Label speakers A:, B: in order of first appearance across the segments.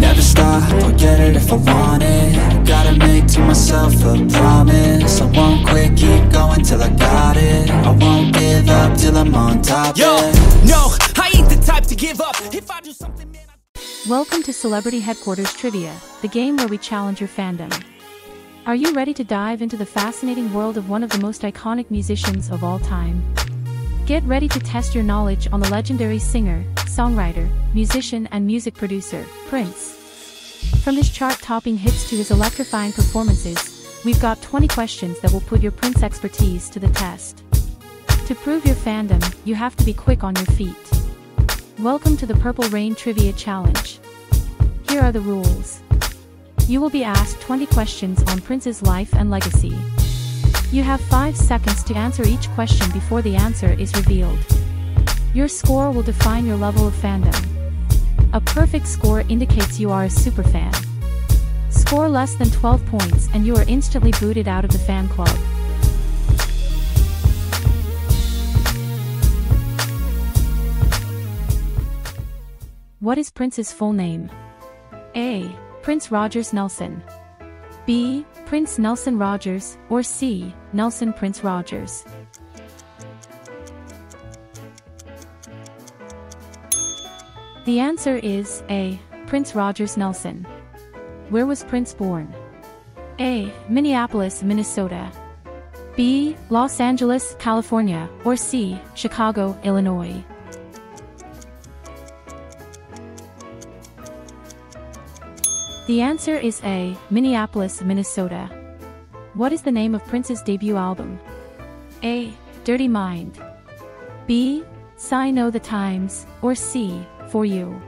A: Never stop, I'll get it if I want it Gotta make to myself a promise I won't quit, keep going till I got it I won't give up till I'm on top,
B: Yo,
A: yeah
B: no, I ain't the type to give up. If I do something, man, I
C: Welcome to Celebrity Headquarters Trivia, the game where we challenge your fandom. Are you ready to dive into the fascinating world of one of the most iconic musicians of all time? Get ready to test your knowledge on the legendary singer, songwriter, musician, and music producer, Prince. From his chart-topping hits to his electrifying performances, we've got 20 questions that will put your Prince expertise to the test. To prove your fandom, you have to be quick on your feet. Welcome to the Purple Rain Trivia Challenge. Here are the rules. You will be asked 20 questions on Prince's life and legacy. You have 5 seconds to answer each question before the answer is revealed. Your score will define your level of fandom. A perfect score indicates you are a superfan. Score less than 12 points and you are instantly booted out of the fan club. What is Prince's full name? A. Prince Rogers Nelson. B. Prince Nelson Rogers, or C. Nelson Prince Rogers. The answer is A. Prince Rogers Nelson. Where was Prince born? A. Minneapolis, Minnesota. B. Los Angeles, California, or C. Chicago, Illinois. The answer is A. Minneapolis, Minnesota. What is the name of Prince's debut album? A. Dirty Mind. B. Sign o' the Times, or C. For You.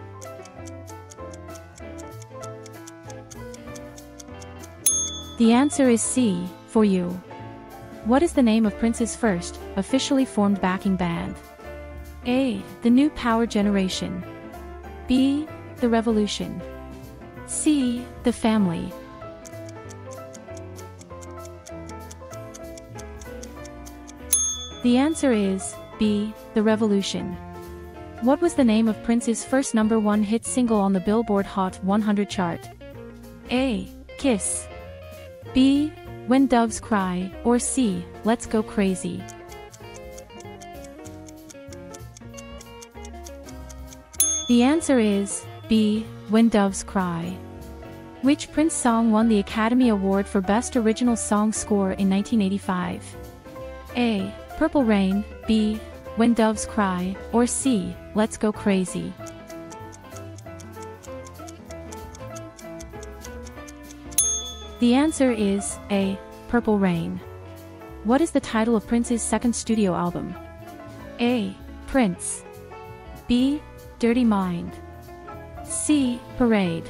C: The answer is C. For You. What is the name of Prince's first, officially formed backing band? A. The New Power Generation. B. The Revolution. C. The Family. The answer is B. The Revolution. What was the name of Prince's first number one hit single on the Billboard Hot 100 chart? A. Kiss. B. When Doves Cry, or C. Let's Go Crazy. The answer is B. When Doves Cry. Which Prince song won the Academy Award for Best Original Song Score in 1985? A. Purple Rain, B. When Doves Cry, or C. Let's Go Crazy. The answer is A. Purple Rain. What is the title of Prince's second studio album? A. Prince. B. Dirty Mind. C. Parade.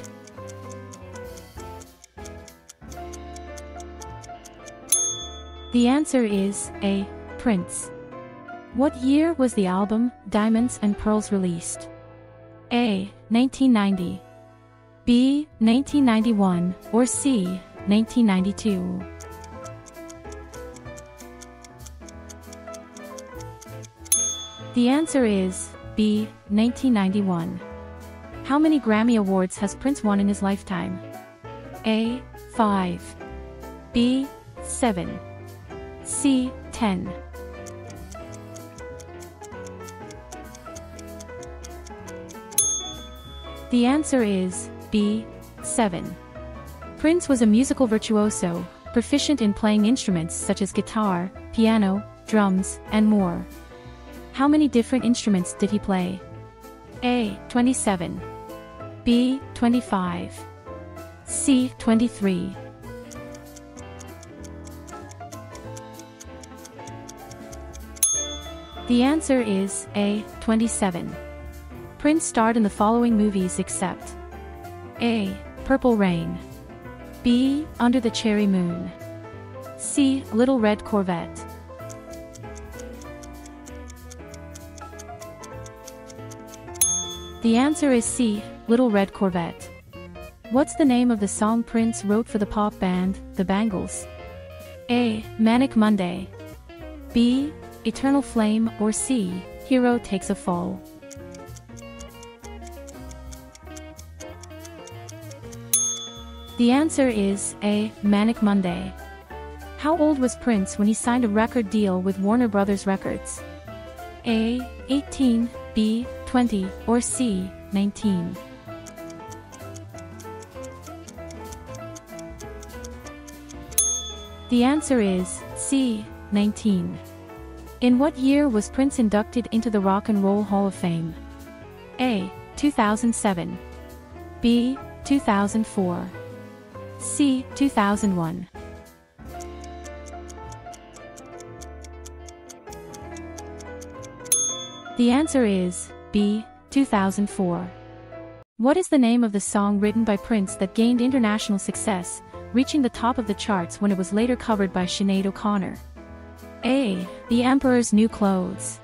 C: The answer is A. Prince. What year was the album Diamonds and Pearls released? A. 1990. B. 1991 or C. 1992. The answer is B. 1991. How many Grammy Awards has Prince won in his lifetime? A. 5. B. 7. C. 10. The answer is B. 7. Prince was a musical virtuoso, proficient in playing instruments such as guitar, piano, drums, and more. How many different instruments did he play? A. 27. B. 25. C. 23. The answer is A. 27. Prince starred in the following movies except A. Purple Rain B. Under the Cherry Moon C. Little Red Corvette The answer is C. Little Red Corvette. What's the name of the song Prince wrote for the pop band, The Bangles? A. Manic Monday B. Eternal Flame or C. Hero Takes a Fall The answer is A. Manic Monday. How old was Prince when he signed a record deal with Warner Brothers Records? A. 18, B. 20, or C. 19? The answer is C. 19. In what year was Prince inducted into the Rock and Roll Hall of Fame? A. 2007 B. 2004 C. 2001 The answer is B. 2004 What is the name of the song written by Prince that gained international success, reaching the top of the charts when it was later covered by Sinead O'Connor? A. The Emperor's New Clothes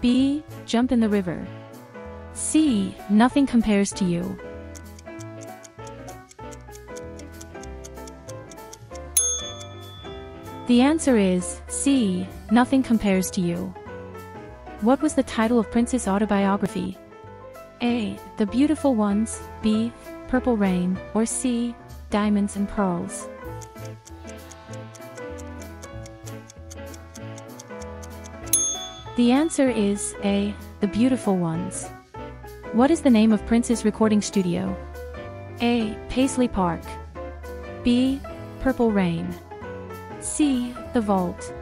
C: B. Jump in the River C. Nothing compares to you. The answer is C. Nothing compares to you. What was the title of Prince's autobiography? A. The Beautiful Ones, B. Purple Rain, or C. Diamonds and Pearls. The answer is A. The Beautiful Ones. What is the name of Prince's recording studio? A. Paisley Park. B. Purple Rain. C. The Vault.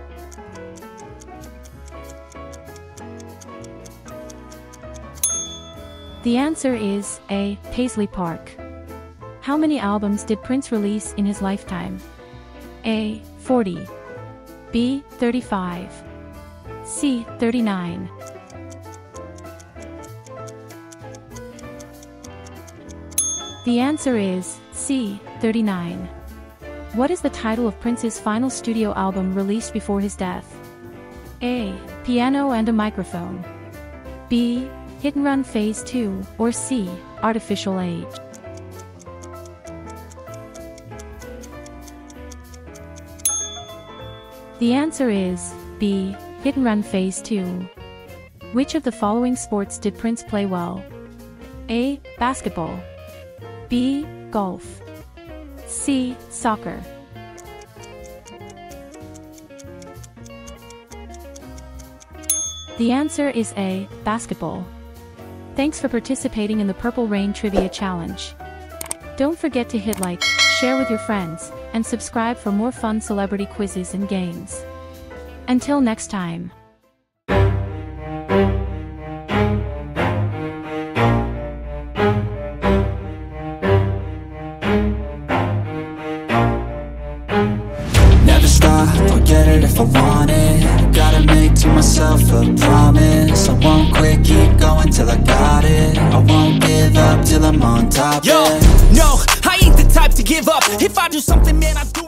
C: The answer is A. Paisley Park. How many albums did Prince release in his lifetime? A. 40. B. 35. C. 39. The answer is C. 39. What is the title of Prince's final studio album released before his death? A. Piano and a Microphone. B. Hit and Run Phase 2, or C. Art Official Age. The answer is B. Hit and Run Phase 2. Which of the following sports did Prince play well? A. Basketball. B. Golf. C. Soccer. The answer is A. Basketball. Thanks for participating in the Purple Rain Trivia Challenge. Don't forget to hit like, share with your friends, and subscribe for more fun celebrity quizzes and games. Until next time.
A: Stop, I'll get it if I want it Gotta make to myself a promise I won't quit, keep going till I got it I won't give up till I'm on top,
B: Yo,
A: yeah
B: no, I ain't the type to give up. If I do something, man, I do.